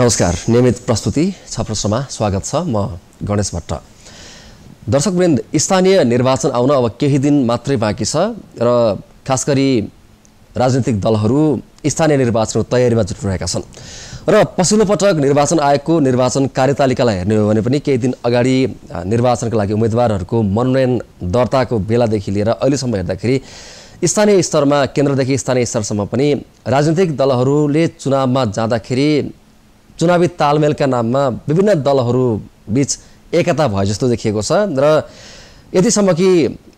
नमस्कार नियमित प्रस्तुति छ प्रश्नमा स्वागत छ म गणेश भट्ट। दर्शकवृन्द स्थानीय निर्वाचन आउन अब केही दिन मात्रै बाँकी छ र खास गरी राजनीतिक दलहरू स्थानीय निर्वाचनको तयारीमा जुटिरहेका छन्। र पछिल्लो पटक निर्वाचन आयोगको निर्वाचन कार्यतालिकालाई हेर्ने हो भने पनि केही दिन अगाडि निर्वाचनका लागि उम्मेदवारहरूको मनोनयन दर्ताको बेलादेखि लिएर अहिलेसम्म हेर्दाखेरि स्थानीय स्तरमा केन्द्रदेखि स्थानीय स्तरसम्म पनि राजनीतिक दलहरूले चुनावमा जाँदाखेरि चुनावी तालमेलका नाममा विभिन्न दलहरू बिच एकता भए जस्तो देखिएको छ र यतिसम्म कि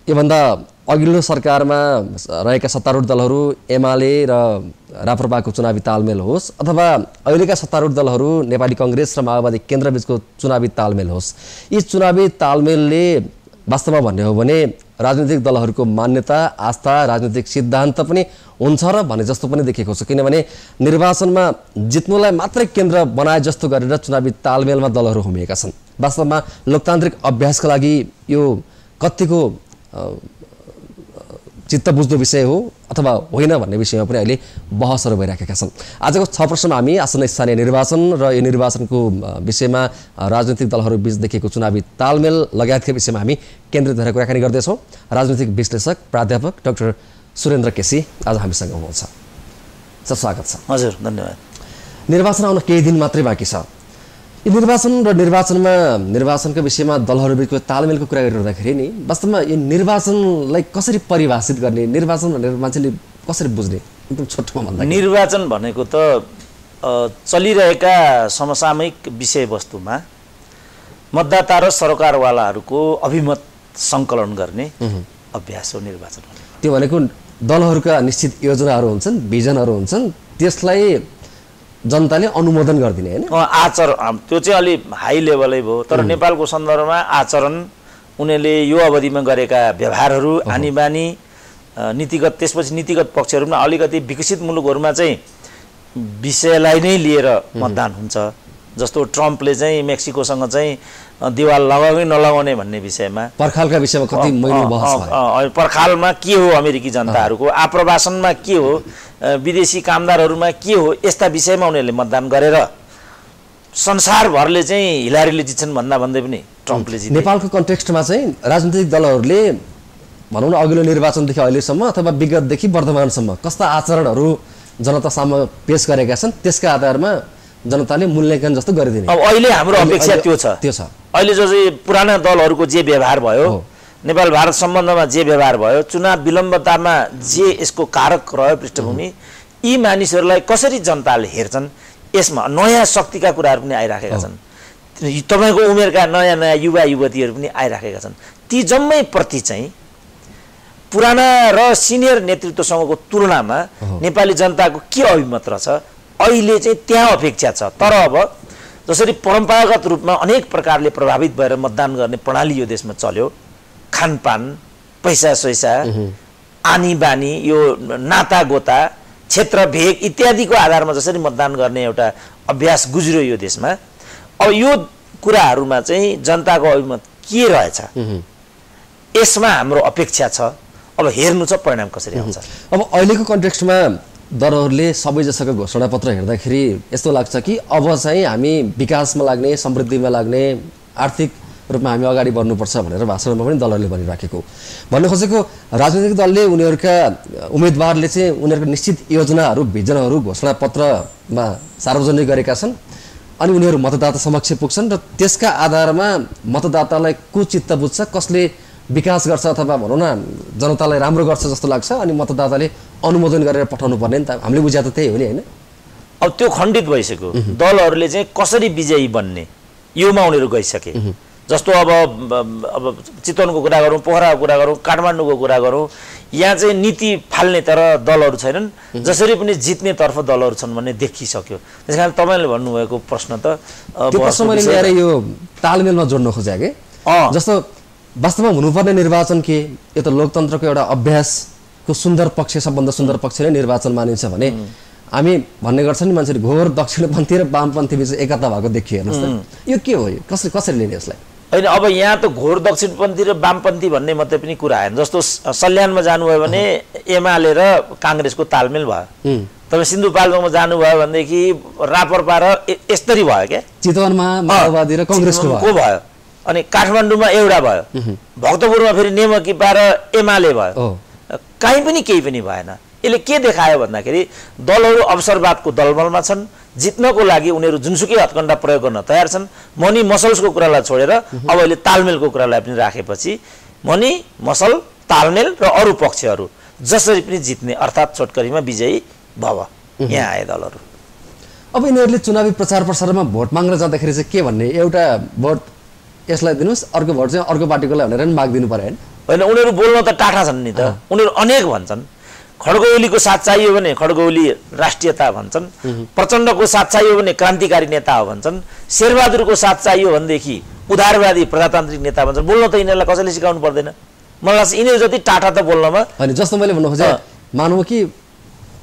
योभन्दा अघिल्लो सरकारमा रहेका सत्तारूढ दलहरू एमाले र राप्रपाको चुनावी तालमेल होस् अथवा अहिलेका सत्तारूढ दलहरू नेपाली कङ्ग्रेस र माओवादी केन्द्रबीचको चुनावी तालमेल होस् यी चुनावी तालमेलले वास्तवमा भन्ने हो भने राजनीतिक दलहरूको मान्यता आस्था राजनीतिक सिद्धान्त पनि हुन्छ र भने जस्तो पनि देखिएको छ। किनभने निर्वाचनमा जित्नुलाई मात्रै केन्द्र बनाए जस्तो गरेर चुनावी तालमेलमा दलहरू होमिएका छन्। वास्तवमा लोकतान्त्रिक अभ्यासका लागि यो कतिको अ, चित्त बुझ्दो विषय हो अथवा होइन भन्ने विषयमा पनि अहिले बहसहरू भइराखेका छन्। आजको छ प्रश्नमा हामी आसन स्थानीय निर्वाचन र यो निर्वाचनको विषयमा राजनीतिक दलहरू बीच देखिएको चुनावी तालमेल लगायतका विषयमा हामी केन्द्रित भएर कुराकानी गर्दैछौँ। राजनीतिक विश्लेषक प्राध्यापक डाक्टर सुरेन्द्र केसी आज हामीसँग हुनुहुन्छ। सर स्वागत छ। हजुर धन्यवाद। निर्वाचन आउन केही दिन मात्रै बाँकी छ। यो निर्वाचन र निर्वाचनमा निर्वाचनका विषयमा दलहरूबिचको तालमेलको कुरा गरिरहँदाखेरि नि वास्तवमा यो निर्वाचनलाई कसरी परिभाषित गर्ने निर्वाचन भनेर मान्छेले कसरी बुझ्ने? एकदम छोटोमा भन्दा निर्वाचन भनेको त चलिरहेका समसामयिक विषयवस्तुमा मतदाता र सरकारवालाहरूको अभिमत सङ्कलन गर्ने अभ्यास हो निर्वाचन त्यो भनेको दलहरूका निश्चित योजनाहरू हुन्छन् भिजनहरू हुन्छन् त्यसलाई जनताले अनुमोदन गरिदिने होइन? अ, आचर अ, त्यो चाहिँ अलि हाई लेभलै भयो। तर नेपालको सन्दर्भमा आचरण उनीहरूले यो अवधिमा गरेका व्यवहारहरू आनी बानी नीतिगत त्यसपछि नीतिगत पक्षहरूमा अलिकति विकसित मुलुकहरूमा चाहिँ विषयलाई नै लिएर मतदान हुन्छ। जस्तो ट्रम्पले चाहिँ मेक्सिकोसँग चाहिँ दिवाल लगाउने नलगाउने भन्ने विषयमा? पर्खालका विषयमा कति पर्खालमा के हो अमेरिकी जनताहरूको? आप्रवासनमा के हो? विदेशी कामदारहरूमा के हो? यस्ता विषयमा उनीहरूले मतदान गरेर संसारभरले चाहिँ हिलारीले जित्छन् भन्दा भन्दै पनि ट्रम्पले जिते। नेपालको कन्टेक्स्टमा चाहिँ राजनीतिक दलहरूले भनौँ न अघिल्लो निर्वाचनदेखि अहिलेसम्म अथवा विगतदेखि वर्तमानसम्म कस्ता आचरणहरू जनता सामु पेश गरेका छन् त्यसका आधारमा जनताले मूल्याङ्कन जस्तो गरिदिने। अब अहिले हाम्रो अपेक्षा त्यो छ। त्यो छ। अहिले जो चाहिँ पुराना दलहरूको जे व्यवहार भयो। नेपाल भारत सम्बन्धमा जे व्यवहार भयो चुनाव विलम्बतामा जे यसको कारक रह्यो पृष्ठभूमि यी मानिसहरूलाई कसरी जनताले हेर्छन् यसमा नयाँ शक्तिका कुराहरू पनि आइराखेका छन्। तपाईँको उमेरका नयाँ नयाँ युवा युवतीहरू पनि आइराखेका छन्। ती जम्मै प्रति चाहिँ पुराना र सिनियर नेतृत्वसँगको तुलनामा नेपाली जनताको के अभिमत रहेछ अहिले चाहिँ त्यहाँ अपेक्षा छ। तर अब जसरी परम्परागत रूपमा अनेक प्रकारले प्रभावित भएर मतदान गर्ने प्रणाली यो देशमा चल्यो। खानपान पैसा सैसा आनी बानी यो नाता गोता क्षेत्र भेग इत्यादिको आधारमा जसरी मतदान गर्ने एउटा अभ्यास गुज्रियो यो देशमा। अब यो कुराहरूमा चाहिँ जनताको अभिमत के रहेछ? यसमा हाम्रो अपेक्षा छ। अब हेर्नु छ परिणाम कसरी आउँछ? अब अहिलेको कन्टेक्स्टमा दलहरूले सबैजसाको घोषणापत्र हेर्दाखेरि यस्तो लाग्छ कि अब चाहिँ हामी विकासमा लाग्ने समृद्धिमा लाग्ने आर्थिक रूपमा हामी अगाडि बढ्नुपर्छ भनेर भाषणमा पनि दलहरूले भनिराखेको भन्नु खोजेको राजनैतिक दलले उनीहरूका उम्मेदवारले चाहिँ उनीहरूको निश्चित योजनाहरू भिजनहरू घोषणापत्रमा सार्वजनिक गरेका छन् अनि उनीहरू मतदाता समक्ष पुग्छन् र त्यसका आधारमा मतदातालाई को चित्त बुझ्छ कसले विकास गर्छ अथवा भनौँ न जनतालाई राम्रो गर्छ जस्तो लाग्छ अनि मतदाताले अनुमोदन गरेर पठाउनु पर्ने नि त। हामीले बुझ्या त त्यही हो नि होइन? अब त्यो खण्डित भइसक्यो। दलहरूले चाहिँ कसरी विजयी बन्ने? योमा उनीहरू गइसके। जस्तो अब अब चितवनको कुरा गरौँ पोखराको कुरा गरौँ काठमाडौँको कुरा गरौँ यहाँ चाहिँ नीति फाल्ने तर दलहरू छैनन्। जसरी पनि जित्नेतर्फ दलहरू छन् भन्ने देखिसक्यो। त्यस कारण तपाईँले भन्नुभएको प्रश्न त यो तालमेलमा जोड्न खोजेँ कि। जस्तो वास्तवमा हुनुपर्ने निर्वाचन के यो त लोकतन्त्रको एउटा अभ्यासको सुन्दर पक्ष सबभन्दा सुन्दर पक्ष नै निर्वाचन मानिन्छ भने हामी भन्ने गर्छ नि मान्छेले घोर दक्षिणपन्थी र वामपन्थी बिच एकता भएको देखियो हेर्नुहोस् त। यो के हो यो? कसरी कसरी लिने यसलाई? होइन अब यहाँ त घोर दक्षिणपन्थी र वामपन्थी भन्ने मात्रै पनि कुरा आएन जस्तो सल्यानमा जानुभयो भने एमाले र काङ्ग्रेसको तालमेल भयो। तपाईँ सिन्धुपाल्चोकमा जानुभयो भनेदेखि रापरपा र यस्तरी भयो क्या? चितवनमा माओवादी र कङ्ग्रेसको भयो? अनि काठमाडौँमा एउटा भयो। भक्तपुरमा फेरि नेमकिपा र एमाले भयो। काहीँ पनि केही पनि भएन। यसले के देखायो भन्दाखेरि दलहरू अवसरवादको दलबलमा छन् जित्नको लागि उनीहरू जुनसुकै हत्कण्डा प्रयोग गर्न तयार छन्। मनी मसल्सको कुरालाई छोडेर अब अहिले तालमेलको कुरालाई पनि राखेपछि मनी मसल तालमेल र अरू पक्षहरू जसरी पनि जित्ने अर्थात् छोटकरीमा विजयी भव। यहाँ आए दलहरू। अब यिनीहरूले चुनावी प्रचार प्रसारमा भोट माग्न जाँदाखेरि चाहिँ के भन्ने? एउटा भोट यसलाई दिनुहोस् अर्को भोट चाहिँ अर्को पार्टीकोलाई भनेर नि मागिदिनु पऱ्यो होइन। होइन उनीहरू बोल्न त टाढा छन् नि त। उनीहरू अनेक भन्छन्। खड्गौलीको साथ चाहियो भने खड्गौली राष्ट्रियता भन्छन्। प्रचण्डको साथ चाहियो भने क्रान्तिकारी नेता हो भन्छन्। शेरबहादुरको साथ चाहियो भनेदेखि उदारवादी प्रजातान्त्रिक नेता भन्छन्। बोल्न त यिनीहरूलाई कसैले सिकाउनु पर्दैन। मलाई लाग्छ यिनीहरू जति टाढा त बोल्नमा। अनि जस्तो मैले भन्नु खोजेँ। मानौँ कि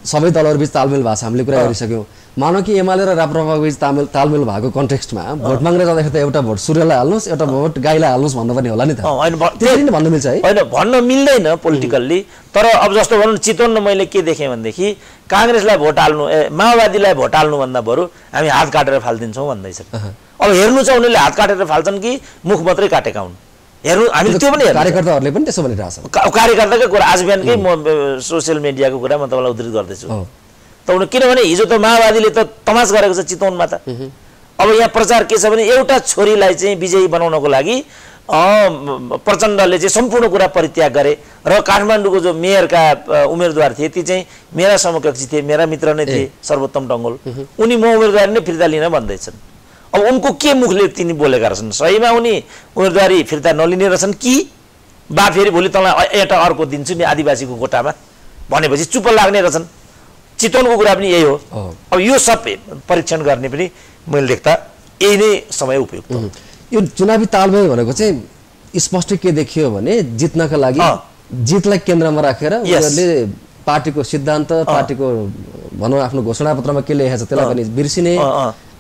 सबै दलहरूबिच तालमेल भएको छ हामीले कुरा गरिसक्यौँ। मानौँ कि एमाले र राप्रपाबिच तालमेल तालमेल भएको कन्टेक्स्टमा भोट माग्न जाँदाखेरि त एउटा भोट सूर्यलाई हाल्नुहोस् एउटा भोट गाईलाई हाल्नुहोस् भन्नुपर्ने होला नि त। त्यसरी नै भन्नु मिल्छ है? होइन भन्न मिल्दैन पोलिटिकल्ली तर अब जस्तो भनौँ न चितवनमा मैले के देखेँ भनेदेखि काङ्ग्रेसलाई भोट हाल्नु ए माओवादीलाई भोट हाल्नुभन्दा बरु हामी हात काटेर फालिदिन्छौँ भन्दैछन् अब हेर्नु छ उनीहरूले हात काटेर फाल्छन् कि मुख मात्रै काटेका हुन्। हेर्नु हामीले त्यो पनि छ। कार्यकर्ताहरूले पनि त्यसो भनिरहेछ का- कार्यकर्ताकै कुरा आज बिहानकै म सोसियल मिडियाको कुरा म तपाईँलाई उद्धृत गर्दैछु। त किनभने हिजो त माओवादीले त तमास गरेको छ चितवनमा त। अब यहाँ प्रचार के छ भने एउटा छोरीलाई चाहिँ विजयी बनाउनको लागि प्रचण्डले चाहिँ सम्पूर्ण कुरा परित्याग गरे र काठमाडौँको जो मेयरका उम्मेदवार थिए ती चाहिँ मेरा समकक्षी थिए मेरा मित्र नै थिए सर्वोत्तम डङ्गोल। उनी म उम्मेदवारी नै फिर्ता लिन भन्दैछन्। अब उनको के मुखले तिनी बोलेका रहेछन् सहीमा उनी उम्मेदवारी फिर्ता नलिने रहेछन् कि बा फेरि भोलि तँलाई एउटा अर्को दिन्छु नि आदिवासीको कोटामा भनेपछि चुप्प लाग्ने रहेछन् चितवनको कुरा पनि यही हो। अब यो सब परीक्षण गर्ने पनि मैले देख्दा यही नै समय उपयुक्त। यो चुनावी तालमेल भनेको चाहिँ स्पष्ट के देखियो भने जित्नका लागि। जितलाई केन्द्रमा राखेर. उनीहरूले पार्टीको सिद्धान्त पार्टीको भनौँ आफ्नो घोषणापत्रमा के लेखेको छ त्यसलाई पनि बिर्सिने।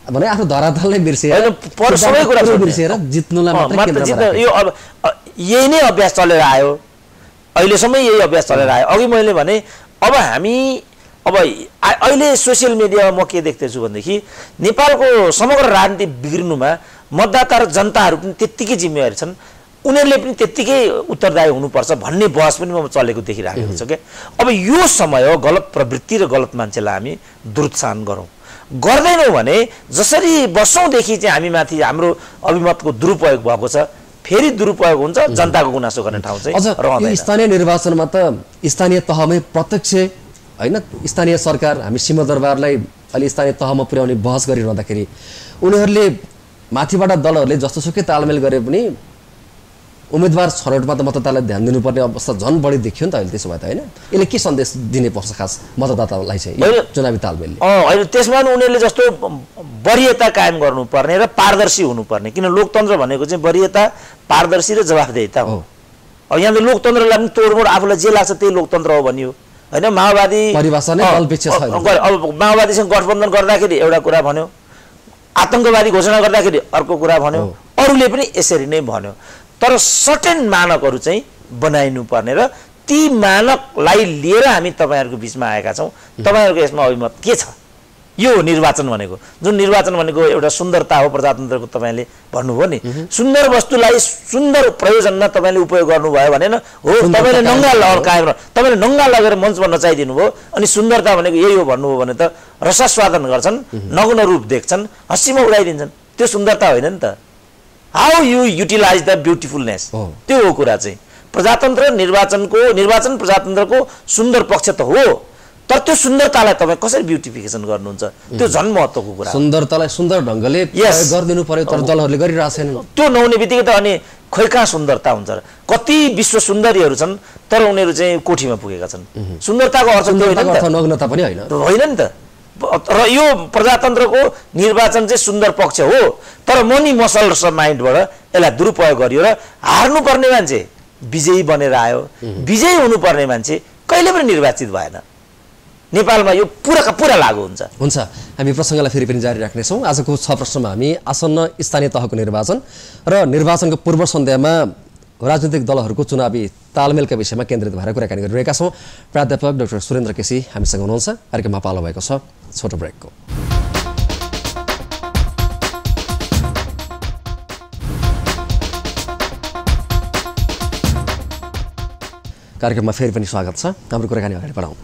भने आफ्नो धरातल नै बिर्सिएर सबै कुरा। बिर्सिएर जित्नुलाई मात्रै। यो अब यही नै अभ्यास चलेर आयो। अहिलेसम्म यही अभ्यास चलेर आयो। अघि मैले भने अब हामी अब अहिले सोसियल मिडियामा म के देख्दैछु भनेदेखि नेपालको समग्र राजनीति बिग्रिनुमा मतदाता र जनताहरू पनि त्यत्तिकै जिम्मेवारी छन्। उनीहरूले पनि त्यत्तिकै उत्तरदायी हुनुपर्छ भन्ने बहस पनि म चलेको देखिराखेको छु क्या अब यो समय हो गलत प्रवृत्ति र गलत मान्छेलाई हामी दुरुत्सान गरौँ। गर्दैनौँ भने जसरी वर्षौँदेखि चाहिँ हामीमाथि हाम्रो अभिमतको दुरुपयोग भएको छ फेरि दुरुपयोग हुन्छ जनताको गुनासो गर्ने ठाउँ चाहिँ स्थानीय निर्वाचनमा त स्थानीय तहमै प्रत्यक्ष होइन स्थानीय सरकार हामी सिंहदरबारलाई अहिले स्थानीय तहमा पुर्याउने बहस गरिरहँदाखेरि उनीहरूले माथिबाट दलहरूले जस्तोसुकै तालमेल गरे पनि उम्मेदवार छनौटमा त मतदातालाई ध्यान दिनुपर्ने अवस्था झन् बढी देखियो नि त अहिले त्यसो भए त होइन? यसले के सन्देश दिने पर्छ खास मतदातालाई चाहिँ होइन। चुनावी तालमेलले? अहिले त्यसमा पनि उनीहरूले जस्तो वरियता कायम गर्नुपर्ने र पारदर्शी हुनुपर्ने। किन लोकतन्त्र भनेको चाहिँ वरियता पारदर्शी र जवाफदेहिता हो। अब यहाँ त लोकतन्त्रलाई पनि तोडमोड आफूलाई जे लाग्छ त्यही लोकतन्त्र हो भनियो। होइन माओवादी परिभाषा नै अब माओवादीसँग गठबन्धन गर्दाखेरि एउटा कुरा भन्यो। आतङ्कवादी घोषणा गर्दाखेरि अर्को कुरा भन्यो। अरूले पनि यसरी नै भन्यो। तर सर्टेन मानकहरू चाहिँ बनाइनु पर्ने र ती मानकलाई लिएर हामी तपाईँहरूको बिचमा आएका छौँ। तपाईँहरूको यसमा अभिमत के छ? यो हो निर्वाचन भनेको। जुन निर्वाचन भनेको एउटा सुन्दरता हो प्रजातन्त्रको तपाईँले भन्नुभयो नि। सुन्दर वस्तुलाई सुन्दर प्रयोजनमा तपाईँले उपयोग गर्नुभयो भने न हो तपाईँले नङ्गा कायम तपाईँले नङ्गा लगेर मञ्चमा नचाइदिनु भयो अनि सुन्दरता भनेको यही हो भन्नुभयो भने त रसास्वादन गर्छन् नग्न रूप देख्छन् हँसीमा उडाइदिन्छन्। त्यो सुन्दरता होइन नि त। How you utilize the beautifulness. त्यो हो कुरा चाहिँ। प्रजातन्त्र निर्वाचनको निर्वाचन प्रजातन्त्रको सुन्दर पक्ष त हो। तर त्यो सुन्दरतालाई तपाईँ कसरी ब्युटिफिकेसन गर्नुहुन्छ? त्यो झन् महत्त्वको कुरा सुन्दरतालाई सुन्दर ढङ्गले गरिदिनु पर्यो तर दलहरूले गरिरहेको छैनन् त्यो नहुने बित्तिकै त अनि खोइ कहाँ सुन्दरता हुन्छ र। कति विश्व सुन्दरीहरू छन् तर उनीहरू चाहिँ कोठीमा पुगेका छन्। सुन्दरताको अर्थ त्यो होइन सुन्दरताको अर्थ नग्नता पनि होइन। होइन नि त। र यो प्रजातन्त्रको निर्वाचन चाहिँ सुन्दर पक्ष हो। तर मनी मसल र माइन्डबाट यसलाई दुरुपयोग गरियो र हार्नुपर्ने मान्छे विजयी बनेर आयो। विजयी हुनुपर्ने मान्छे कहिले पनि निर्वाचित भएन। नेपालमा यो पुराका पुरा लागु हुन्छ। हुन्छ। हामी प्रसङ्गलाई फेरि पनि जारी राख्नेछौँ। आजको छ प्रश्नमा हामी आसन्न स्थानीय तहको निर्वाचन र निर्वाचनको पूर्व सन्ध्यामा राजनीतिक दलहरूको चुनावी तालमेलका विषयमा केन्द्रित भएर कुराकानी गरिरहेका छौँ। प्राध्यापक डाक्टर सुरेन्द्र केसी हामीसँग हुनुहुन्छ। कार्यक्रममा पालो भएको छ। छोटो ब्रेकको कार्यक्रममा फेरि पनि स्वागत छ हाम्रो कुराकानी अगाडि बढाउँ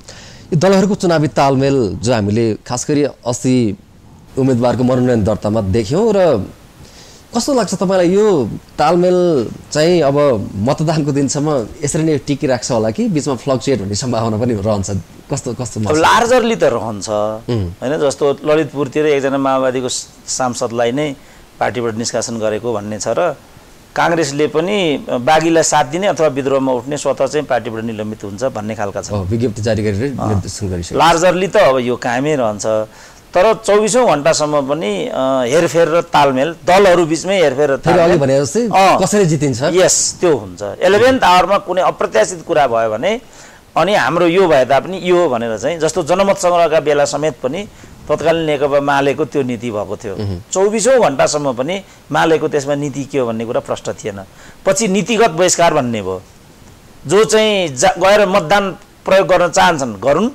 यो दलहरूको चुनावी तालमेल जो हामीले खास गरी अस्ति उम्मेदवारको मनोनयन दर्तामा देख्यौँ र कस्तो लाग्छ तपाईँलाई यो तालमेल चाहिँ अब मतदानको दिनसम्म यसरी नै टिकिराख्छ होला कि बिचमा फ्लक्चुएट हुने सम्भावना पनि रहन्छ? कस्तो कस्तो लार्जरली त रहन्छ। होइन जस्तो ललितपुरतिर एकजना माओवादीको सांसदलाई नै पार्टीबाट निष्कासन गरेको भन्ने छ र काङ्ग्रेसले पनि बाघीलाई साथ दिने अथवा विद्रोहमा उठ्ने स्वतः चाहिँ पार्टीबाट निलम्बित हुन्छ भन्ने खालका छ विज्ञप्ति जारी गरेर लार्जरली त अब यो कायमै रहन्छ। तर चौबिसौँ घन्टासम्म पनि हेरफेर र तालमेल दलहरू बिचमै हेरफेर र फेरि अघि तालमेल। भने जस्तै अँ। कसरी जितिन्छ? यस त्यो हुन्छ। इलेभेन्थ आवरमा कुनै अप्रत्याशित कुरा भयो भने अनि हाम्रो यो भए तापनि यो भनेर चाहिँ जस्तो जनमत सङ्ग्रहका बेला समेत पनि तत्कालीन नेकपा मालेको त्यो नीति भएको थियो। चौबिसौँ घन्टासम्म पनि मालेको त्यसमा नीति के हो भन्ने कुरा प्रष्ट थिएन। पछि नीतिगत बहिष्कार भन्ने भयो। जो चाहिँ जा गएर मतदान प्रयोग गर्न चाहन्छन् गरून्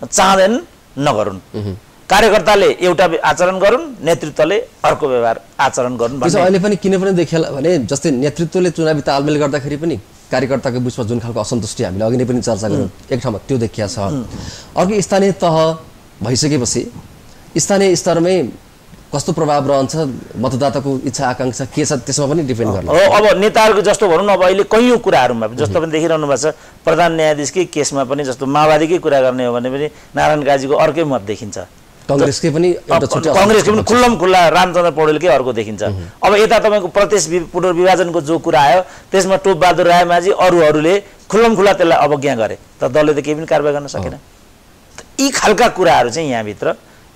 चाहँदैन नगरून्। कार्यकर्ताले एउटा आचरण गरून् नेतृत्वले अर्को व्यवहार आचरण गरून् अहिले पनि किन पनि देखिएला भने जस्तै नेतृत्वले चुनावी तालमेल गर्दाखेरि पनि कार्यकर्ताको बिचमा जुन खालको असन्तुष्टि हामीले अघि नै पनि चर्चा गऱ्यौँ एक ठाउँमा त्यो देखिया छ। अर्को स्थानीय तह भइसकेपछि स्थानीय स्तरमै कस्तो प्रभाव रहन्छ मतदाताको इच्छा आकाङ्क्षा के छ त्यसमा पनि डिपेन्ड गर्नु हो अब नेताहरूको जस्तो भनौँ न अब अहिले कैयौँ कुराहरूमा जस्तो पनि देखिरहनु भएको छ। प्रधान न्यायाधीशकै केसमा पनि जस्तो माओवादीकै कुरा गर्ने हो भने पनि नारायण काजीको अर्कै मत देखिन्छ। कङ्ग्रेसकै पनि कङ्ग्रेसको पनि खुल्लम खुल्ला रामचन्द्र पौडेलकै अर्को देखिन्छ। अब यता तपाईँको प्रदेश पुनर्विभाजनको जो कुरा आयो त्यसमा टोपबहादुर रायमाझी अरूहरूले खुल्लम खुल्ला त्यसलाई अवज्ञा गरे। तर दलले त केही पनि कारवाही गर्न सकेन। यी खालका कुराहरू चाहिँ यहाँभित्र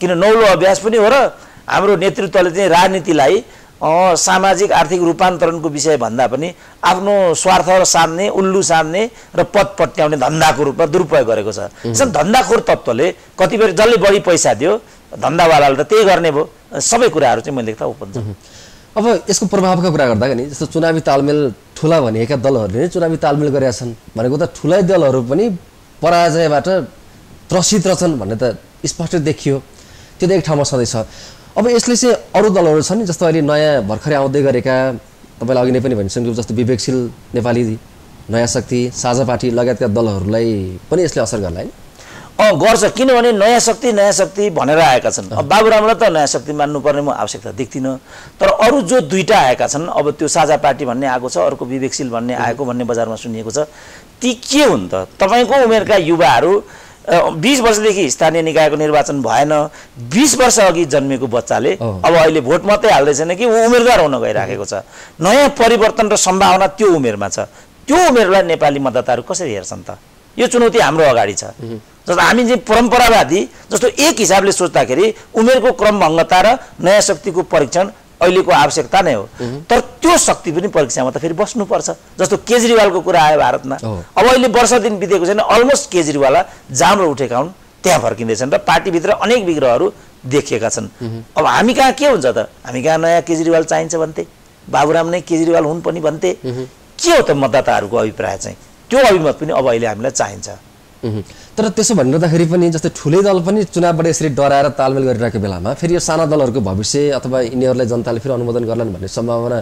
किन नौलो अभ्यास पनि हो र हाम्रो नेतृत्वले चाहिँ राजनीतिलाई सामाजिक आर्थिक रूपान्तरणको विषय भन्दा पनि आफ्नो स्वार्थ र साध्ने उल्लु साध्ने र पद पट्याउने धन्दाको रूपमा दुरुपयोग गरेको छ। त्यसमा धन्दाखोर तत्त्वले कतिपय जसले बढी पैसा दियो धन्दावालाले त त्यही गर्ने भयो। सबै कुराहरू चाहिँ मैले देख्दा ओपन छ। अब यसको प्रभावका कुरा गर्दा नि जस्तो चुनावी तालमेल ठुला भनिएका दलहरूले नै चुनावी तालमेल गरेका छन् भनेको त ठुलै दलहरू पनि पराजयबाट त्रसित रहेछन् भन्ने त स्पष्ट देखियो। त्यो त एक ठाउँमा सधैँ छ। अब यसले चाहिँ अरू दलहरू छन् जस्तो अहिले नयाँ भर्खरै आउँदै गरेका तपाईँलाई अघि नै पनि भनिसक्नु जस्तो विवेकशील नेपाली नयाँ शक्ति साझा पार्टी लगायतका दलहरूलाई पनि यसले असर गर्ला होइन अँ गर्छ। किनभने नयाँ शक्ति नयाँ शक्ति भनेर आएका छन्। अब बाबुरामलाई त नयाँ शक्ति मान्नुपर्ने म आवश्यकता देख्दिनँ। तर अरू जो दुईवटा आएका छन् अब त्यो साझा पार्टी भन्ने आएको छ अर्को विवेकशील भन्ने आएको भन्ने बजारमा सुनिएको छ ती के हुन् त? तपाईँको उमेरका युवाहरू बिस वर्षदेखि स्थानीय निकायको निर्वाचन भएन। बिस वर्ष अघि जन्मेको बच्चाले। अब अहिले भोट मात्रै हाल्दैछन् कि ऊ उमेरदार हुन गइराखेको छ। नयाँ परिवर्तन र सम्भावना त्यो उमेरमा छ। त्यो उमेरलाई नेपाली मतदाताहरू कसरी हेर्छन् त? यो चुनौती हाम्रो अगाडि छ। जस्तो हामी चाहिँ परम्परावादी जस्तो एक हिसाबले सोच्दाखेरि उमेरको क्रमभङ्गता र नयाँ शक्तिको परीक्षण अहिलेको आवश्यकता नै हो। तर त्यो शक्ति पनि परीक्षामा त फेरि बस्नुपर्छ। जस्तो केजरीवालको कुरा आयो भारतमा। अब अहिले वर्ष दिन बितेको छैन अलमोस्ट केजरीवाल जामबाट उठेका हुन् त्यहाँ फर्किँदैछन् र पार्टीभित्र अनेक विग्रहहरू देखिएका छन्। अब हामी कहाँ के हुन्छ त? हामी कहाँ नयाँ केजरीवाल चाहिन्छ भन्थे? बाबुराम नै केजरीवाल हुन् पनि भन्थे? के हो त मतदाताहरूको अभिप्राय चाहिँ? त्यो अभिमत पनि अब अहिले हामीलाई चाहिन्छ। तर त्यसो भनिरहँदाखेरि पनि जस्तै ठुलै दल पनि चुनावबाट यसरी डराएर तालमेल गरिरहेको बेलामा फेरि यो साना दलहरूको भविष्य अथवा यिनीहरूलाई जनताले फेरि अनुमोदन गर्लान् भन्ने सम्भावना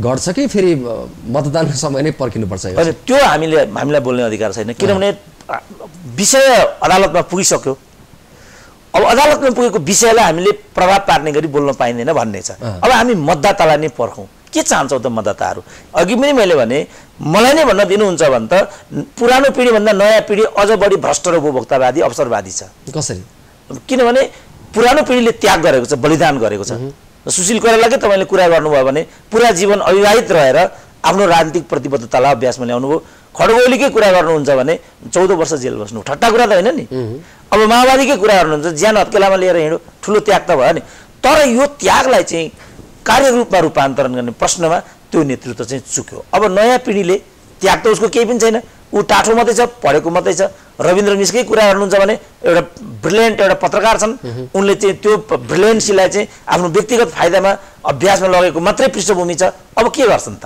घट्छ कि फेरि अ, मतदानको समय नै पर्खिनुपर्छ? होइन त्यो हामीले हामीलाई बोल्ने अधिकार छैन। किनभने विषय अदालतमा पुगिसक्यो। अब अदालतमा पुगेको विषयलाई हामीले प्रभाव पार्ने गरी बोल्न पाइँदैन भन्ने छ। अब हामी मतदातालाई नै पर्खौँ। के चाहन्छौ त मतदाताहरू? अघि पनि मैले भने मलाई नै भन्न दिनुहुन्छ भने त पुरानो पिँढीभन्दा नयाँ पिँढी अझ बढी भ्रष्ट र उपभोक्तावादी अवसरवादी छ। कसरी? किनभने पुरानो पिँढीले त्याग गरेको छ बलिदान गरेको छ। सुशील कोइरालाकै तपाईँले कुरा गर्नुभयो भने पुरा जीवन अविवाहित रहेर आफ्नो राजनीतिक प्रतिबद्धतालाई अभ्यासमा ल्याउनु भयो खडगोलीकै कुरा गर्नुहुन्छ भने चौध वर्ष जेल बस्नु ठट्टा कुरा त होइन नि। अब माओवादीकै कुरा गर्नुहुन्छ ज्यान हत्केलामा लिएर हिँड्यो ठुलो त्याग त भयो नि। तर यो त्यागलाई चाहिँ कार्यरूपमा रूपान्तरण गर्ने प्रश्नमा त्यो नेतृत्व चाहिँ चुक्यो। अब नयाँ पिँढीले त्याग त उसको केही पनि छैन। ऊ टाठो मात्रै छ पढेको मात्रै छ। रविन्द्र मिसकै कुरा गर्नुहुन्छ भने एउटा ब्रिलियन्ट एउटा पत्रकार छन्। उनले चाहिँ त्यो ब्रिलियन्सीलाई चाहिँ आफ्नो व्यक्तिगत फाइदामा अभ्यासमा लगेको मात्रै पृष्ठभूमि छ। अब के गर्छन् त?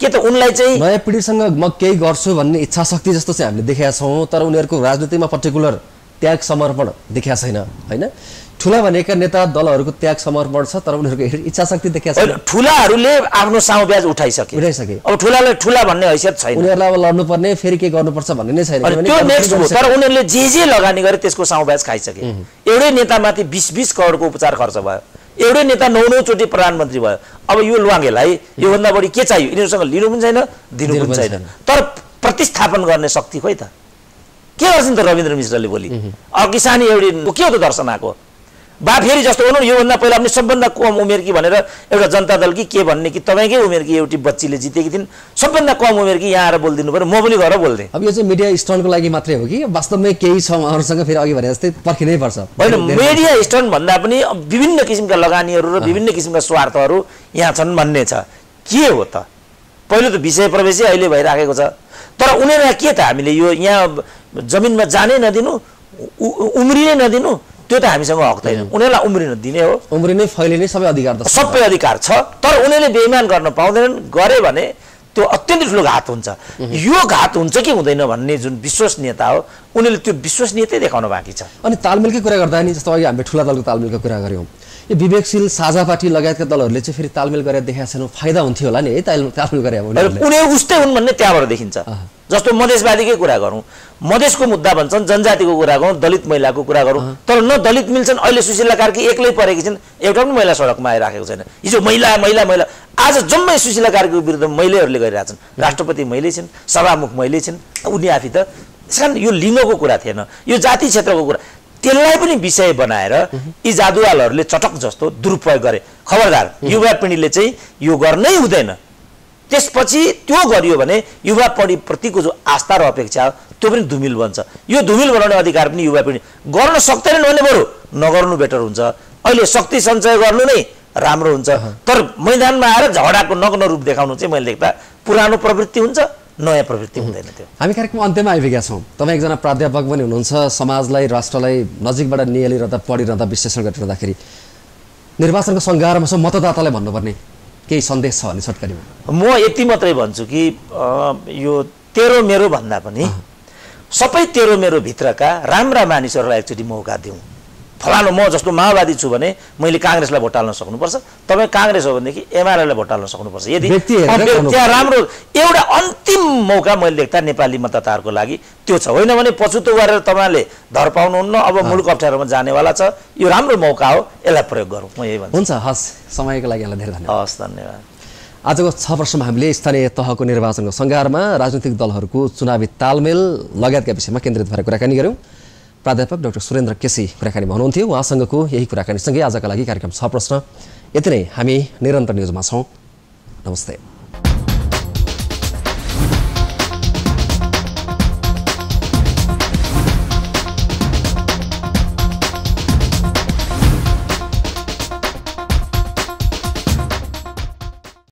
के त उनलाई चाहिँ नयाँ पिँढीसँग म केही गर्छु भन्ने इच्छा शक्ति जस्तो चाहिँ हामीले देखेका छौँ तर उनीहरूको राजनीतिमा पर्टिकुलर त्याग समर्पण देखाएको छैन होइन? ठुला भनेका नेता दलहरूको त्याग समर्पण छ तर उनीहरूको इच्छा शक्ति होइन, ठुलाहरूले आफ्नो साउ ब्याज उठाइसके। उठाइसके। अब ठुलालाई ठुला भन्ने हैसियत छैन। उनीहरूलाई अब लड्नुपर्ने फेरि के गर्नुपर्छ भन्ने नै छैन। त्यो नेक्स्ट हो तर उनीहरूले जे जे लगानी गरे त्यसको साउ ब्याज खाइसके। एउटै नेतामाथि बिस बिस करोडको उपचार खर्च भयो। एउटै नेता नौ नौचोटि प्रधानमन्त्री भयो। अब यो लुवाङ्गेलाई योभन्दा बढी के चाहियो? यिनीहरूसँग लिनु पनि छैन दिनु पनि छैन। तर प्रतिस्थापन गर्ने शक्ति खोइ त। के गर्छन् त रविन्द्र मिश्रले भोलि? अब किसानी एउटी के हो त दर्शन आएको बा फेरि जस्तो हुनु योभन्दा पहिला पनि सबभन्दा कम उमेरकी भनेर एउटा जनता दल कि के भन्ने कि तपाईँकै उमेरकी एउटी बच्चीले जितेकी थिइन् सबभन्दा कम उमेरकी यहाँ आएर बोलिदिनु पऱ्यो। म पनि गएर बोल्थेँ। अब यो चाहिँ मिडिया स्टन्टको लागि मात्रै हो कि? वास्तवमै केही छ उहाँहरूसँग फेरि अघि भने जस्तै पर्खिनै पर्छ। होइन मिडिया स्टन्ट भन्दा पनि विभिन्न किसिमका लगानीहरू र विभिन्न किसिमका स्वार्थहरू यहाँ छन् भन्ने छ। के हो त? पहिलो त विषय प्रवेशै अहिले भइराखेको छ। तर उनीहरूलाई के त हामीले यो यहाँ जमिनमा जानै नदिनु उम्रिनै नदिनु त्यो त हामीसँग हक छैन। उनीहरूलाई उम्रिन दिने हो। उम्री नै फैलिने सबै अधिकार त। सबै अधिकार छ तर उनीहरूले बेइमान गर्न पाउँदैनन् गरे भने त्यो अत्यन्तै ठुलो घात हुन्छ। यो घात हुन्छ कि हुँदैन भन्ने जुन विश्वसनीयता हो उनीहरूले त्यो विश्वसनीयतै देखाउन बाँकी छ। अनि तालमेलकै कुरा गर्दा नि जस्तो अघि हामीले ठुला दलको तालमेलको कुरा गऱ्यौँ। यो विवेकशील साझा पार्टी लगायतका दलहरूले चाहिँ फेरि तालमेल गरेर देखाएको छैन फाइदा हुन्थ्यो होला नि है ताल- तालमेल गरे उनीहरू उस्तै हुन् भन्ने त्यहाँबाट देखिन्छ। जस्तो मधेसवादीकै कुरा गरौँ। मधेसको मुद्दा भन्छन् जनजातिको कुरा गरौँ दलित महिलाको कुरा गरौँ। तर न दलित मिल्छन् अहिले सुशीला कार्की एक्लै परेकी छिन्। एउटा पनि महिला सडकमा आइराखेको छैन। हिजो महिला महिला महिला। आज जम्मै सुशीला कार्कीको विरुद्ध महिलाहरूले गरिरहेछन्। राष्ट्रपति महिलै छिन् सभामुख महिलै छिन्। उनी आफै त त्यस कारण यो लिङ्गको कुरा थिएन। यो जाति क्षेत्रको कुरा त्यसलाई पनि विषय बनाएर यी जादुवालहरूले चटक जस्तो दुरुपयोग गरे। खबरदार युवा पिँढीले चाहिँ यो गर्नै हुँदैन। त्यसपछि त्यो गरियो भने युवा प्रतिको जो आस्था र अपेक्षा हो त्यो पनि धुमिल बन्छ। यो धुमिल बनाउने अधिकार पनि युवा पिँढी गर्न सक्दैनन् भने बरु नगर्नु बेटर हुन्छ। अहिले शक्ति सञ्चय गर्नु नै राम्रो हुन्छ। तर मैदानमा आएर झगडाको नग्न रूप देखाउनु चाहिँ मैले देख्दा पुरानो प्रवृत्ति हुन्छ। नयाँ प्रवृत्ति हुँदैन त्यो। हामी कार्यक्रम अन्त्यमा आइपुगेका छौँ। तपाईँ एकजना प्राध्यापक पनि हुनुहुन्छ। समाजलाई राष्ट्रलाई नजिकबाट निहालिरहँदा पढिरहँदा विश्लेषण गरिरहँदाखेरि निर्वाचनको सङ्घारमा छ। मतदातालाई भन्नुपर्ने केही सन्देश छ भने छोटकरीमा। म यति मात्रै भन्छु कि यो तेरो मेरो भन्दा पनि सबै तेरो मेरो भित्रका राम्रा मानिसहरूलाई एकचोटि मौका दिउँ। फलानु म जस्तो माओवादी छु भने मैले काङ्ग्रेसलाई भोट हाल्न सक्नुपर्छ। तपाईँ काङ्ग्रेस हो भनेदेखि एमआरएललाई भोट हाल्न सक्नुपर्छ। यदि। त्यहाँ राम्रो एउटा अन्तिम मौका मैले देख्दा नेपाली मतदाताहरूको लागि त्यो छ। होइन भने पछुतो गरेर तपाईँले धर पाउनुहुन्न अब मुलुक अप्ठ्यारोमा जानेवाला छ। यो राम्रो मौका हो यसलाई प्रयोग गरौँ। म यही भन्छु। हुन्छ हस्। समयको लागि धेरै धन्यवाद। हवस् धन्यवाद। आजको छ वर्षमा हामीले स्थानीय तहको निर्वाचनको सङ्घारमा राजनीतिक दलहरूको चुनावी तालमेल लगायतका विषयमा केन्द्रित भएर कुराकानी गऱ्यौँ। प्राध्यापक डाक्टर सुरेन्द्र केसी कुराकानीमा हुनुहुन्थ्यो उहाँसँगको यही कुराकानीसँगै आजका लागि कार्यक्रम छ प्रश्न। यति नै। हामी निरन्तर न्युजमा छौँ। नमस्ते।